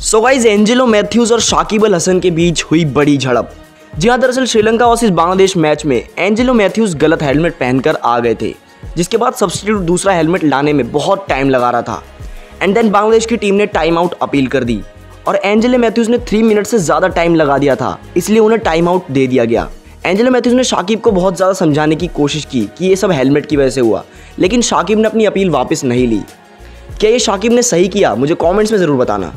So guys Angelo Mathews और शाकिब अल हसन के बीच हुई बड़ी झड़प। जी हाँ दरअसल श्रीलंका वर्सेस बांग्लादेश मैच में एंजेलो मैथ्यूज गलत हेलमेट पहनकर आ गए थे, जिसके बाद सब्सटीट्यूट दूसरा हेलमेट लाने में बहुत टाइम लगा रहा था। एंड देन बांग्लादेश की टीम ने टाइम आउट अपील कर दी और एंजेलो मैथ्यूज ने थ्री मिनट से ज़्यादा टाइम लगा दिया था, इसलिए उन्हें टाइम आउट दे दिया गया। एंजेलो मैथ्यूज ने शाकिब को बहुत ज़्यादा समझाने की कोशिश की कि ये सब हेलमेट की वजह से हुआ, लेकिन शाकिब ने अपनी अपील वापस नहीं ली। क्या ये शाकिब ने सही किया? मुझे कमेंट्स में ज़रूर बताना।